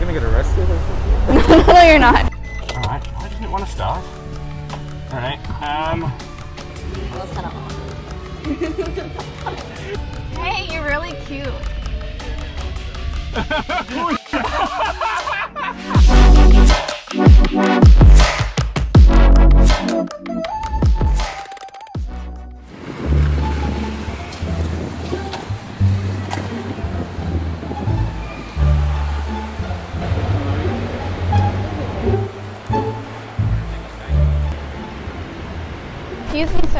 gonna get arrested or something? no, you're not. Alright, why doesn't it want to start? Alright, um. Hey, you're really cute.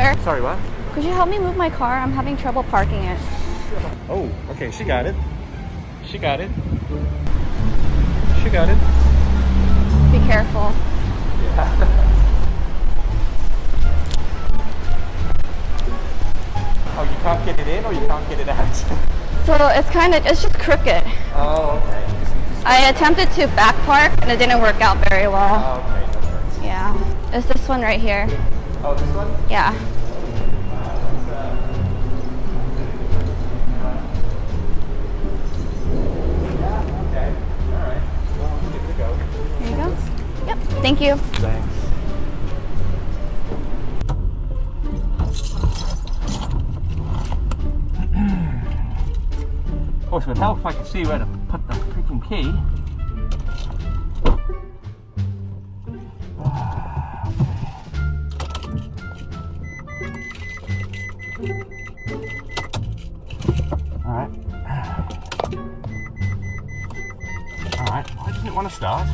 sir. Sorry, what? Could you help me move my car? I'm having trouble parking it. Oh, okay, she got it. She got it. She got it. Be careful. Yeah. oh, you can't get it in or you can't get it out? So it's kind of, it's just crooked. oh, okay. I attempted to back park and it didn't work out very well. Oh, okay. Yeah. It's this one right here. Oh, this one? Yeah. Okay. Alright. Well, good to go. Here you go. Yep. Thank you. Thanks. Of course, it would help if I could see where to put the freaking key. Start?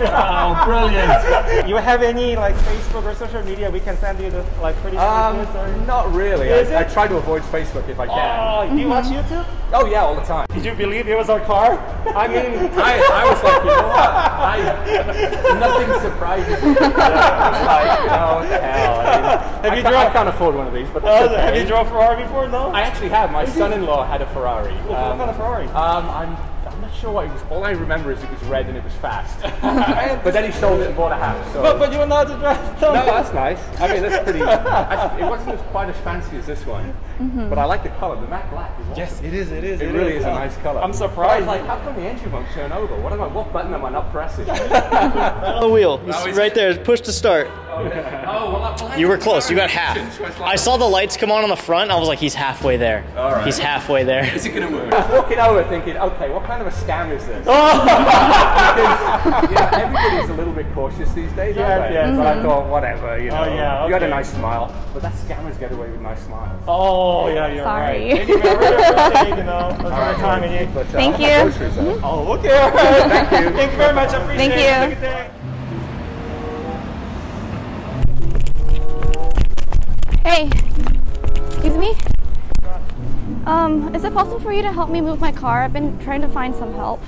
Oh, brilliant. you have any like Facebook or social media we can send you the like pretty Um, videos or? not really. Is I, I try to avoid Facebook if I can. Oh, do you watch YouTube? Oh, yeah, all the time. Did you believe it was our car? I mean, I, I was like, you know what? I, nothing surprises me. I was like, you know, what the hell? I, mean, Have I, you ca- drove- I can't afford one of these, but Oh, that's have you okay. drove Ferrari before? No. I actually have. My son-in-law had a Ferrari. what kind of Ferrari? Um, I'm, I'm not sure what it was. All I remember is it was red and it was fast. but then he sold it and bought a house. So. but, but you were not to drive. no, that's nice. I mean, that's pretty. Actually, it wasn't as, quite as fancy as this one, mm-hmm. but I like the color. The matte black is awesome. Yes, it is. It is. It really is a Oh, nice color. I'm I was surprised. like, how come the engine won't turn over? What am I? What button am I not pressing? the wheel. Is right there. Push to start. oh, well, well, You were close. You got half. So it's like- I saw the lights come on on the front. I was like, he's halfway there. All right. He's halfway there. Is it going to work? I was walking over thinking, okay, what kind of a scam is this? because yeah, everybody's a little bit cautious these days, Yes, aren't they? yes. But I thought, whatever, you know. Oh, yeah, You had a nice smile, but that scammers get away with nice smiles. Oh yeah, you're Sorry. right. Thank you. You know, for All right, time you. But, uh, Thank you. groceries, though? Oh, okay. all right. Thank you. Thank you very much. I appreciate Thank it. you. Hey. Excuse me? Um, is it possible for you to help me move my car? I've been trying to find some help.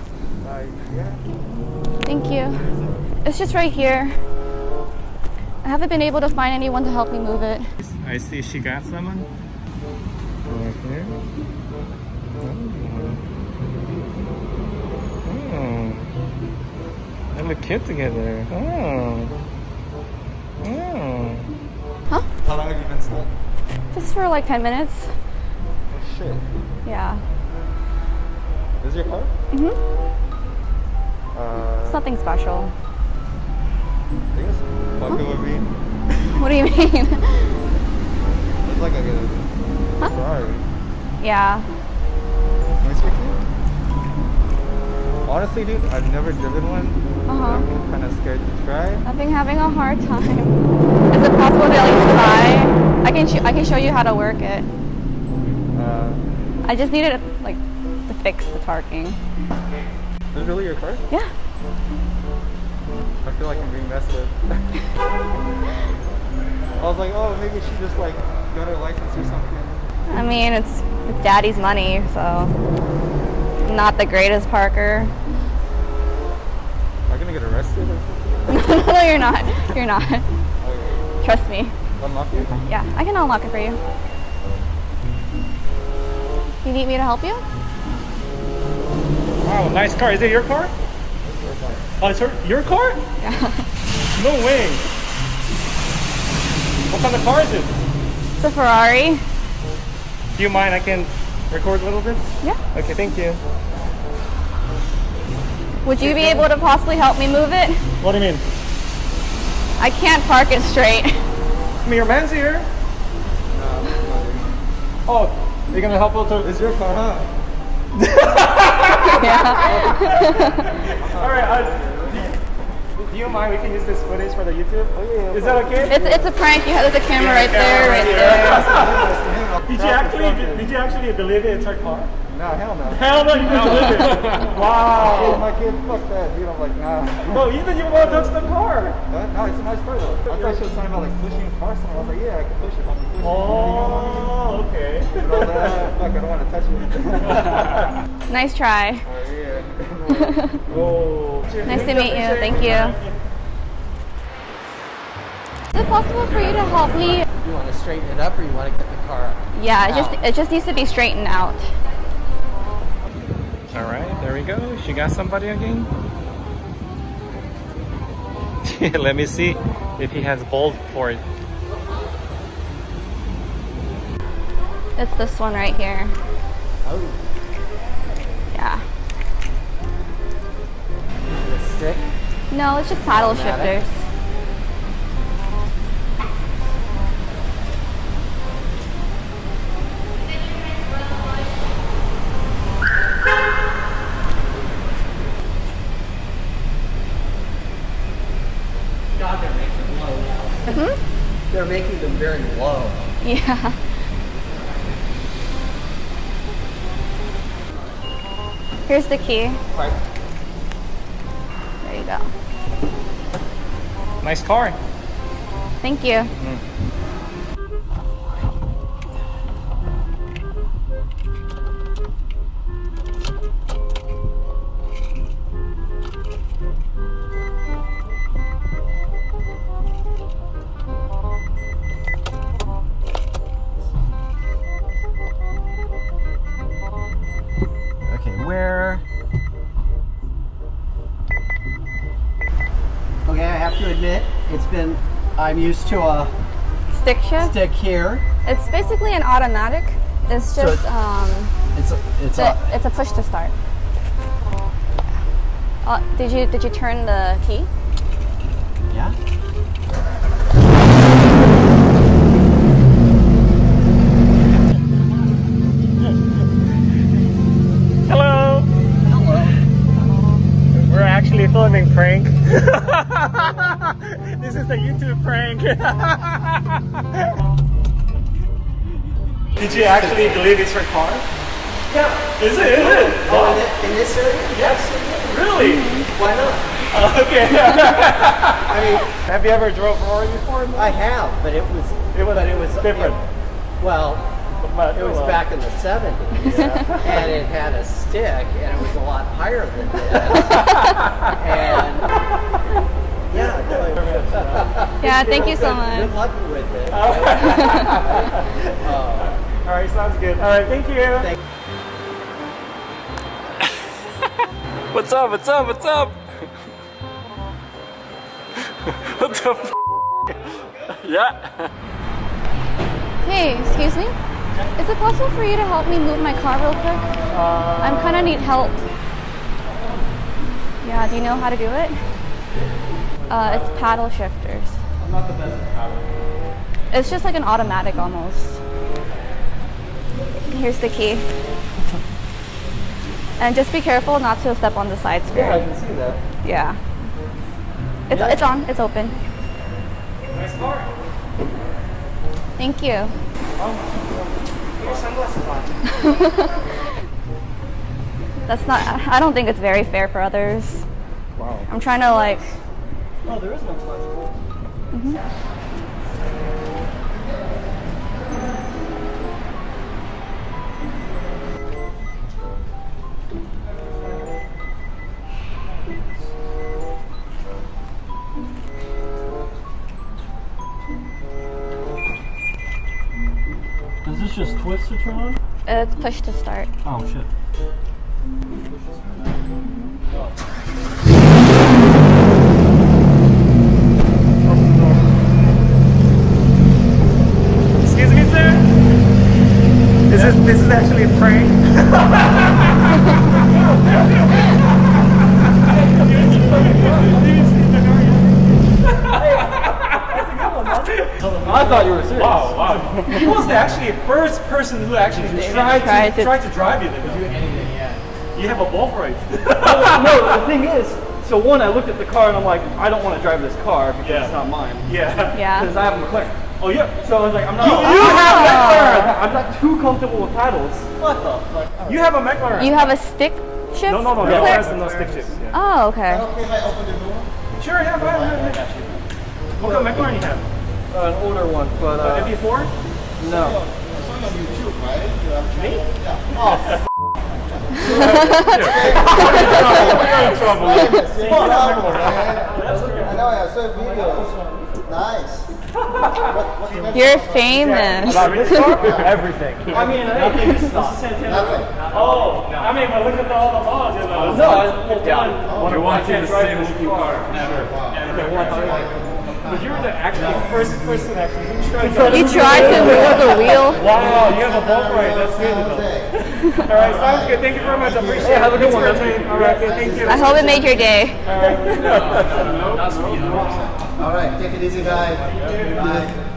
Thank you. It's just right here. I haven't been able to find anyone to help me move it. I see she got someone. Right there. Oh. They look cute together. Oh. Oh. Huh? How long have you been stuck? Just for like 10 minutes. Oh, shit. Yeah. This is your car? Mhm. Uh, It's nothing special. I think it's Buffalo Bean. What do you mean? It's like a Huh? Ferrari. yeah. Can I speak to you? Honestly, dude, I've never driven one. Uh-huh. I'm kind of scared to try. I've been having a hard time. Is it possible to at least try? I can I can show you how to work it. Uh, I just needed like to fix the parking. is this really your car? Yeah. I feel like I'm being messed with. I was like, oh, maybe she just like got her license or something. I mean, it's it's daddy's money, so not the greatest parker. Gonna get arrested or something? no, you're not. You're not. Okay. Trust me. Unlock it? Yeah, I can unlock it for you. You need me to help you? Wow, nice car. Is it your car? Oh, it's her, your car? Yeah. No way. What kind of car is it? It's a Ferrari. Do you mind I can record a little bit? Yeah. Okay, thank you. Would you be able to possibly help me move it? What do you mean? I can't park it straight. I mean, your man's here. Oh, you're gonna help out to... It's your car, huh? yeah. All right. Uh, do, you, do you mind? We can use this footage for the YouTube. Oh, yeah, Is that okay? It's it's a prank. You have there's a camera right there, right there. Did you actually did you actually believe it? it's her car? No, hell no. Hell no, you didn't believe it. Oh, Wow. my kid, fuck that, dude. I'm like, nah. No, you didn't even want to touch the car. Uh, no, it's a nice car though. I thought she was talking about like pushing a car somewhere. I was like, yeah, I can push it. I can push it. Oh, okay. And I was like, ah, fuck, I don't want to touch it. Nice try. oh, yeah. Whoa. Nice to meet you. Thank you. Is it possible for you to help me? You want to straighten it up or you want to get the car up? Yeah, it just it just needs to be straightened out. All right, there we go. She got somebody again. Let me see if he has bold for it. It's this one right here. Oh, Yeah. the stick. No, it's just paddle shifters. Making them very low. Yeah. Here's the key. Right. There you go. Nice car. Thank you. Okay, where? Okay, I have to admit, it's been, I'm used to a Stick shift. stick here. It's basically an automatic. It's So just it- um, It's a, it's a, a, it's a push to start. Uh, did you did you turn the key? Filming prank. this is a YouTube prank. Did you actually believe it's her car? Yeah. Is it? Is it? Oh, in, thi- in this area? Yes. Really? Mm-hmm. Why not? okay. I mean, Have you ever drove Rory before? I have, but it was, It was but it was different. it- well, But, it was well, back in the 70s, and it had a stick, and it was a lot higher than this. and yeah, no, it was, Yeah, thank you so good, much. Good luck with it. uh, All right, sounds good. All right, thank you. Thank- What's up? What's up? What's up? what the f? yeah. Hey, excuse me. Is it possible for you to help me move my car real quick? I'm kind of need help. Yeah, do you know how to do it? Uh, it's paddle shifters. I'm not the best at paddling. It's just like an automatic almost. Here's the key. And just be careful not to step on the side yeah, I can see that. Yeah. It's, it's on, it's open. Nice car. Thank you. Your sunglasses on. That's not, I don't think it's very fair for others. Wow. I'm trying to like, Oh, there is no flash. Does this mm-hmm. Just twist to turn on? It's push to start. Oh shit. Excuse me, sir. Is this this is actually a prank? I thought you were serious. Wow, wow. He was actually the first person who actually tried tried to, to- tried to drive you. You have a ball right. no, the thing is, so one, I looked at the car and I'm like, I don't want to drive this car because Yeah. it's not mine. Yeah. Yeah. Because I have a McLaren. Oh yeah. So I was like, I'm not. You have a McLaren. I'm not too comfortable with paddles. What the? You have a McLaren. You have a stick shift? no, no, no. Clear- McLaren's no stick shift. Yeah. Oh, okay. Okay, Sure, yeah, go ahead. go ahead. What kind of McLaren you have? Uh, an older one, but uh, MP4? no. I know, I saw videos. Nice. You're famous. Everything. I mean, hey, this is Santana. Oh, I mean, but look at all the laws. You know. No, I, well, one, You want to I can't the drive same this with your car. car. But you were the actually first person actually who tried to. You tried to move the wheel. Wow, you have a ball right. That's good. though. All right, sounds good. Thank you very much. I appreciate it. have a good one. for. All right. Thank you. I hope it made your day. All right. All right, take it easy, guys. Bye.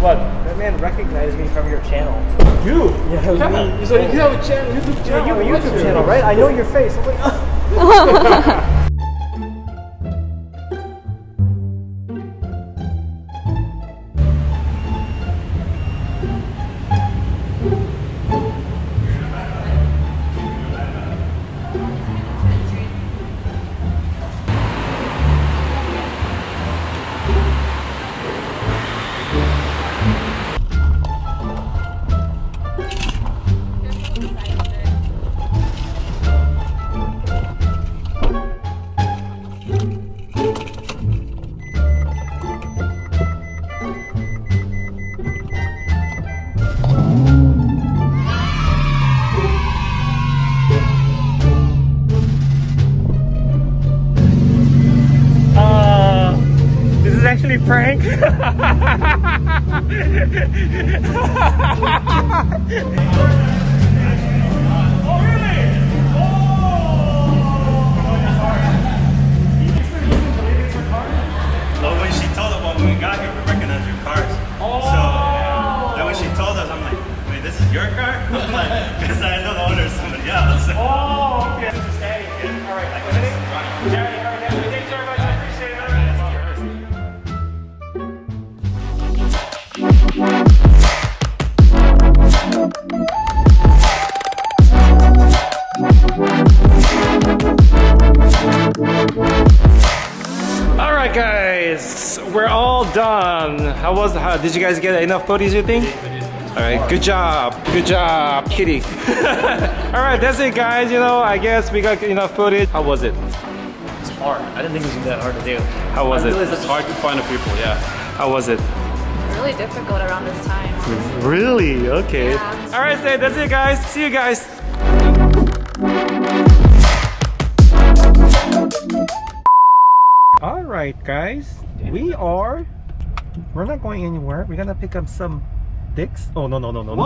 What? That man recognized me from your channel. You? Yeah, it was me. So you have a channel, YouTube channel. you have a YouTube channel, right? I know your face. I'm like, "Ah." recognized your cars. So oh. then when she told us, I'm like, wait, this is your car? Because I know the owner is somebody else. Oh, How was? How did you guys get enough photos? You think? All right, good job, good job, kitty. all right, that's it, guys. You know, I guess we got enough footage. How was it? It's hard. I didn't think it was that hard to do. How was it? It's hard to find the people, yeah. How was it? Really difficult around this time. Really? Okay. Yeah. All right, so that's it, guys. See you guys. All right, guys. We are. We're not going anywhere. We're gonna pick up some dicks. Oh no no no no no.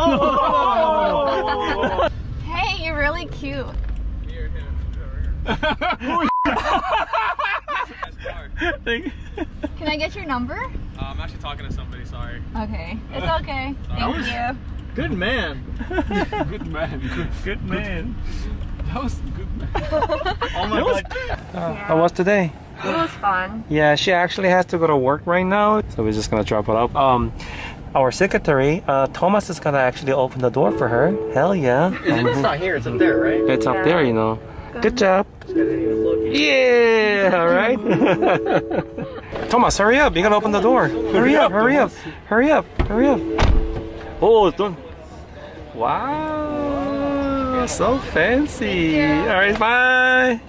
Hey, you're really cute. Can I get your number? Uh, I'm actually talking to somebody, sorry. Okay. It's okay. Thank you. Good man. good man. Good, Good man. that was good man. oh my god. How was today? It was fun. Yeah, she actually has to go to work right now, so we're just gonna drop it off. Um, our secretary, uh, Thomas, is gonna actually open the door for her. Hell yeah! It's not here, it's up there, right? It's up there, you know. Good job. Yeah, all right. Thomas, hurry up! You gotta open the door. Hurry up! Hurry up! Hurry up! Hurry up! Oh, it's done. Wow, so fancy. All right, bye.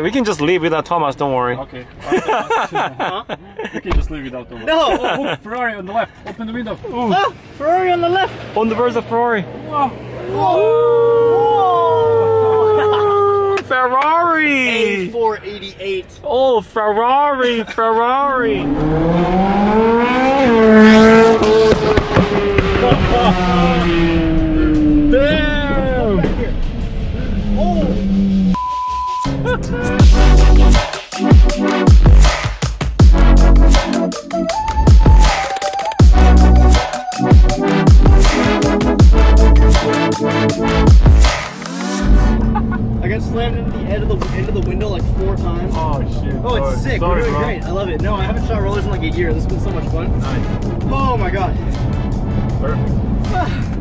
Yeah, we can just leave without Thomas. Don't worry. Okay. huh? You can just leave without Thomas. No. Oh, oh, Ferrari on the left. Open the window. Ah, Ferrari on the left. On the verge of Ferrari. Ferrari! A488. Oh, Ferrari, Ferrari. Damn! sick. Sorry, We're doing great. I love it. No, I haven't shot rollers in like a year. This has been so much fun. Nice. Oh my god. Perfect. Ah.